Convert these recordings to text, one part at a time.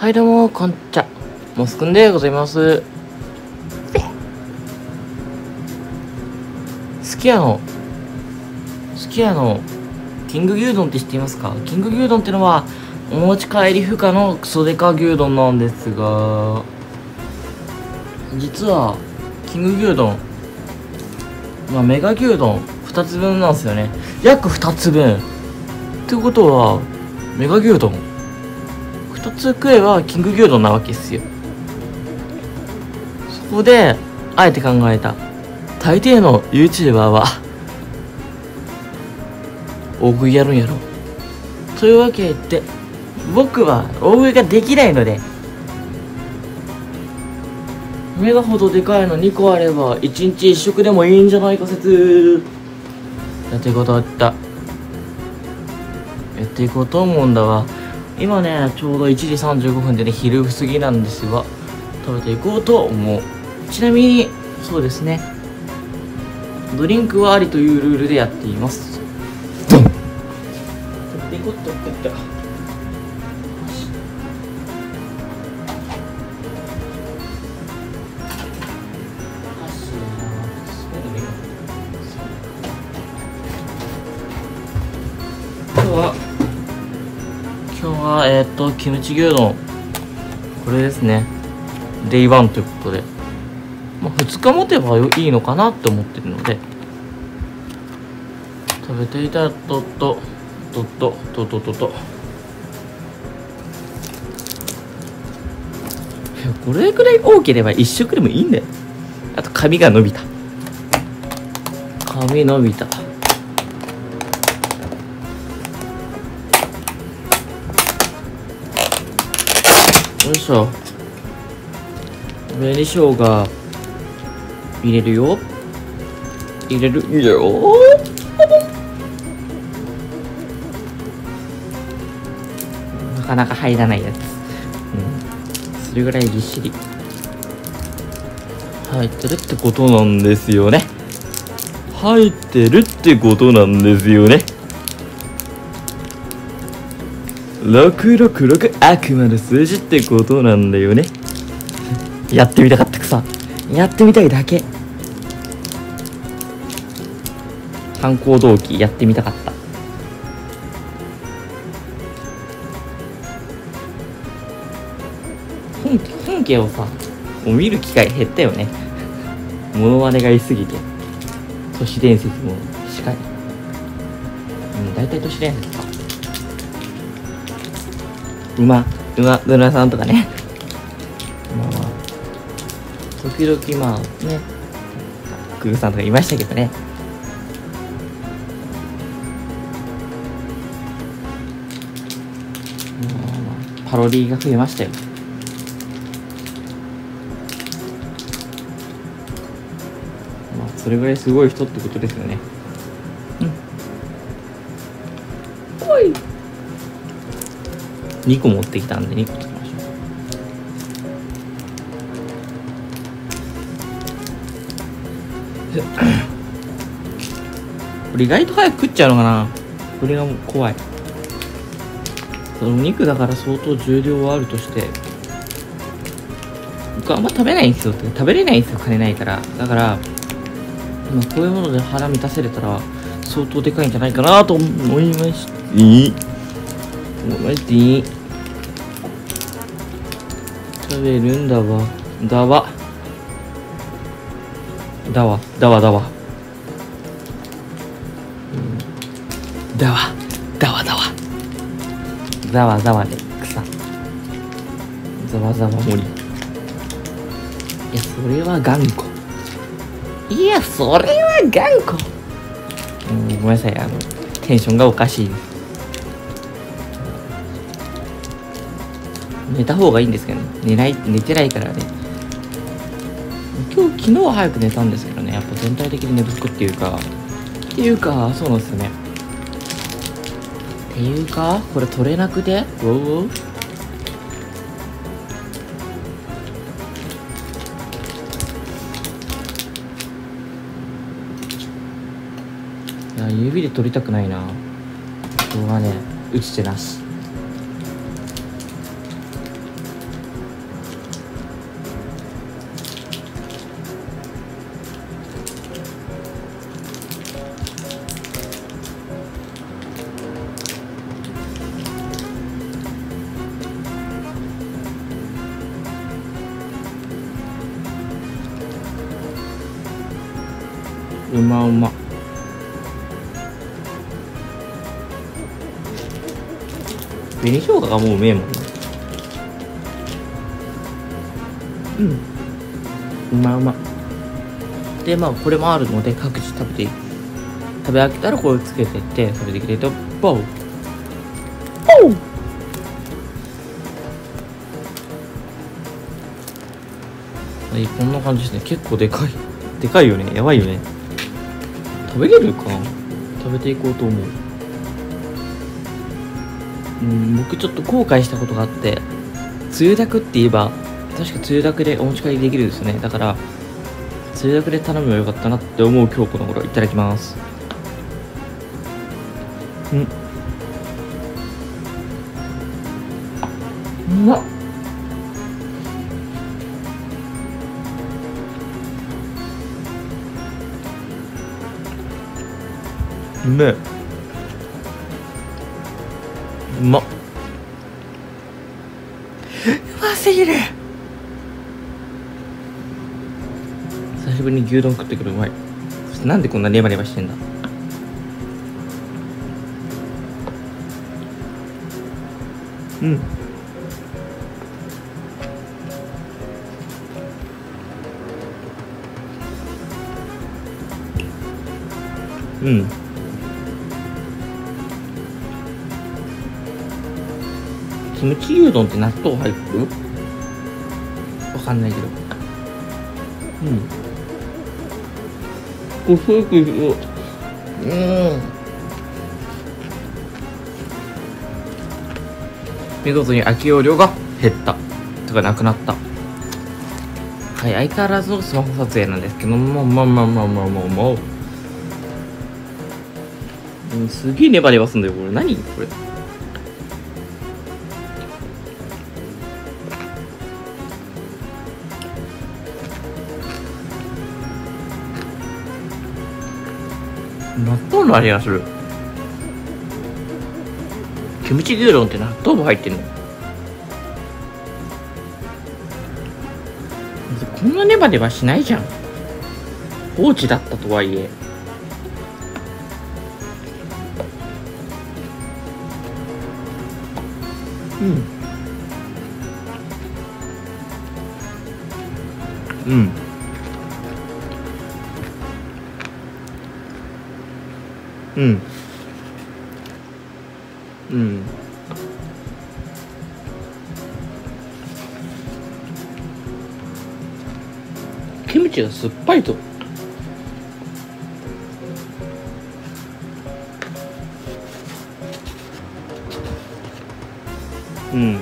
はいどうもこんちゃモスくんでございます。すき家のすき家のキング牛丼って知っていますか？キング牛丼ってのはお持ち帰り不可のクソデカ牛丼なんですが実はキング牛丼まあメガ牛丼2つ分なんですよね。約2つ分。ってことはメガ牛丼2つ食えばキング牛丼なわけですよ。そこであえて考えた。大抵の YouTuber は大食いやるんやろ。というわけで僕は大食いができないので目がほどでかいの2個あれば1日1食でもいいんじゃないか説。やっていこうと思った。やっていこうと思うんだわ。今ねちょうど1時35分でね昼過ぎなんですが食べていこうと思う。ちなみにそうですね。ドリンクはありというルールでやっています。ドン。食べていこうと思った今日はえーっとキムチ牛丼。これですね。 Day one ということで、まあ、2日持てばいいのかなって思ってるので。食べていたらとっととっととっとと。っとこれくらい多ければ1食でもいいんだよ。あと髪が伸びた。髪伸びた。よいしょ紅生姜。入れるよ。入れる。よ。なかなか入らないやつ、うん、それぐらいぎっしり。入ってるってことなんですよね。入ってるってことなんですよね666悪魔の数字ってことなんだよね。やってみたかったくさ。やってみたいだけ。犯行動機やってみたかった。本家本家をさもう見る機会減ったよね。モノマネがいすぎて。都市伝説もしかりうん大体都市伝説か。馬馬馬さんとかね。まあまあ。時々まあね。グーさんとかいましたけどね。パロディーが増えましたよ。まあそれぐらいすごい人ってことですよね。うん。おい2個持ってきたんで2個作りましょう。これ意外と早く食っちゃうのかな？これがもう怖い。そのお肉だから相当重量はあるとして僕あんま食べないんですよ食べれないんですよ金ないから。だからまあこういうもので腹満たせれたら相当でかいんじゃないかなと思いました。いい。マジでいい食べるんだわ。だわ。だわ。だわだわ。うん。だわ。だわだわ。ざわざわで草。ざわざわ森。いやそれは頑固。いやそれは頑固。うんごめんなさい。あのテンションがおかしいです。寝た方がいいんですけどね。寝ない寝てないからね。今日昨日は早く寝たんですけどね。やっぱ全体的に寝不足っていうか。っていうかそうなんですよね。っていうかこれ取れなくて？ウォウウォウいや指で取りたくないな。しょうがね打ち手なし紅生姜がもううめえもんな。うん。うまうま。でまあこれもあるので各自食べて食べ飽きたらこれをつけてってそれできると。ボウ。ボウ。はいこんな感じですね。結構でかい。でかいよね。やばいよね。食べれるか？な食べていこうと思ううん僕ちょっと後悔したことがあってつゆだくって言えば確かつゆだくでお持ち帰りできるですね。だからつゆだくで頼めばよかったなって思う今日この頃いただきます。うん。うまっ。うめえ。うまっうますぎる久しぶりに牛丼食ってくるうまい。そしてなんでこんなネバネバしてんだ。うん。うんキムチ牛丼って納豆入ってる？わかんないけど。うん。これすごくうん。見事に空き容量が減った。とかなくなった。はい相変わらずのスマホ撮影なんですけども。まあまあまあまあまあまあう。んすげえネバネバすんだよこれ。何？これ。納豆の味がする。キムチ牛丼って納豆も入ってんの。こんなネバネバしないじゃん。放置だったとはいえ。うん。酸っぱいと。うん。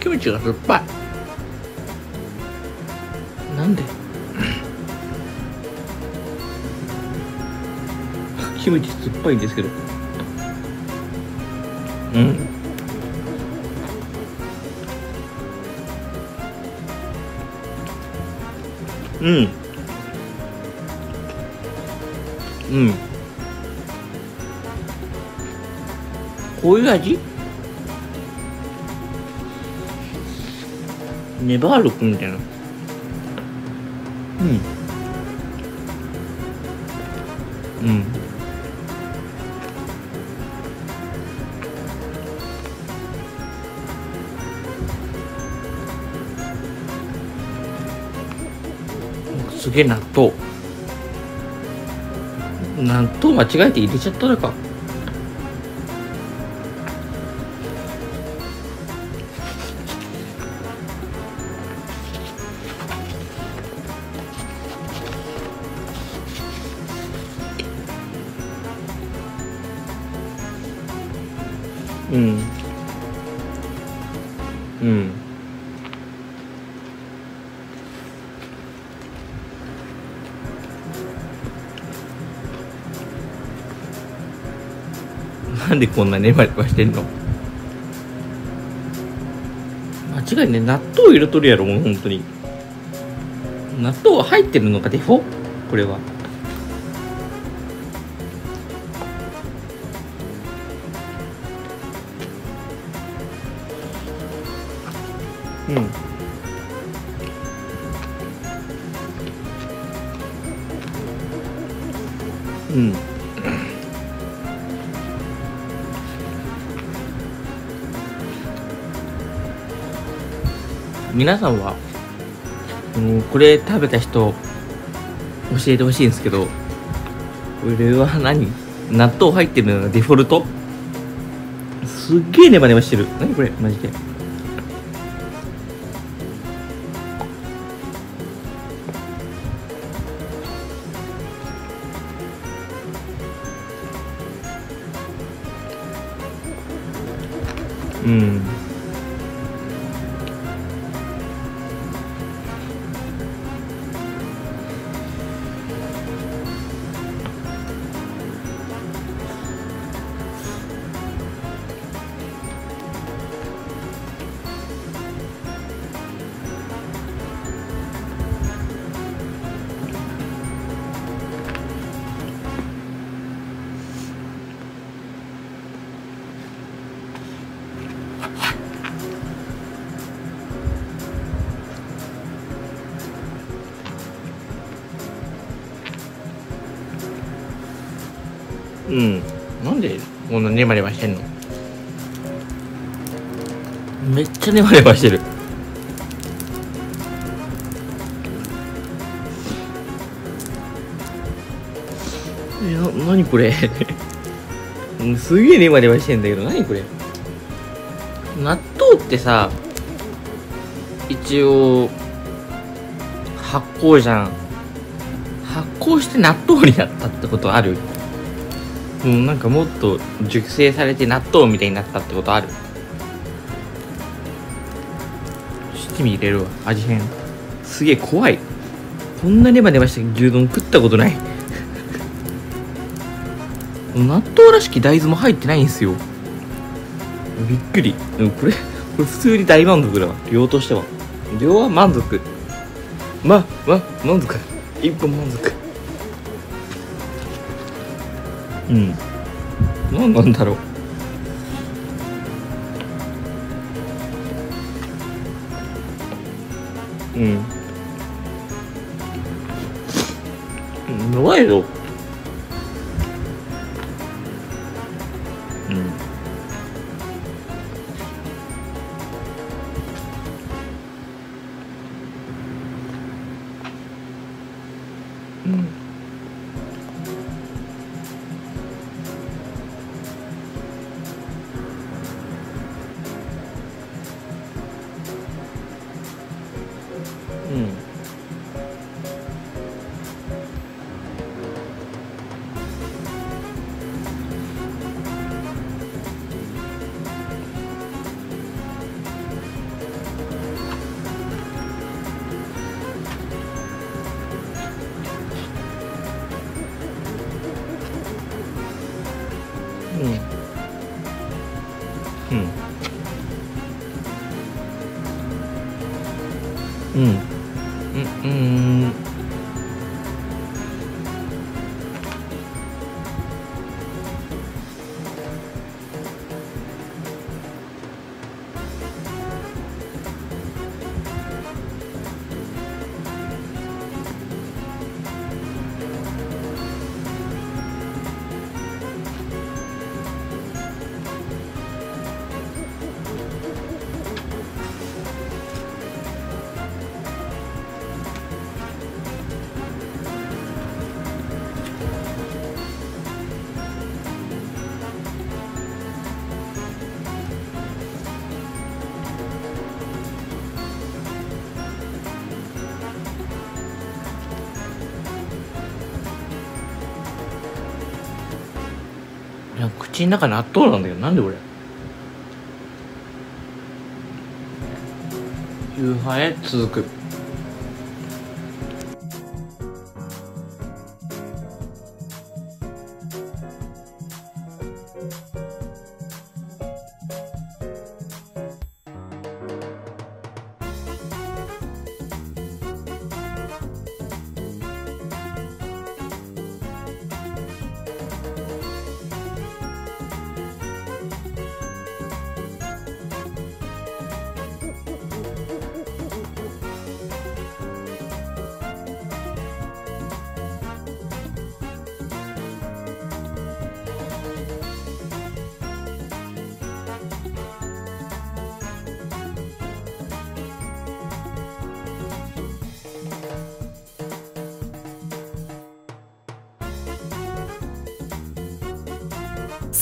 キムチが酸っぱい。なんで？キムチ酸っぱいんですけど。うん。うん。うん。こういう味？ネバールクみたいな。うん。うん。すげえ納豆。なんと間違えて入れちゃったのか。なんでこんなネバネバしてんの？間違いね納豆入れとるやろもう本当に。納豆は入ってるのかデフォ？これは。うん。うん。皆さんは、うん、これ食べた人教えてほしいんですけどこれは何納豆入ってるのがデフォルト？すっげえネバネバしてる。何これマジで？うん。うん。なんでこんなネバネバしてんの？めっちゃネバネバしてる。いや何これ？すげえネバネバしてんだけど何これ？納豆ってさ一応発酵じゃん。発酵して納豆になったってことある？うん、なんかもっと熟成されて納豆みたいになったってことある？七味入れるわ。味変。すげえ怖い。こんなネバネバした牛丼食ったことない。納豆らしき大豆も入ってないんですよ。びっくり。でもこれこれ普通に大満足だわ。量としては。量は満足。まま満足。一本満足うん。何なんだろう。うん。うまいぞうんうん。うん。嗯嗯口の中納豆なんだけどなんで俺夕飯へ続く。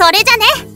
それじゃね。